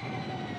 はい。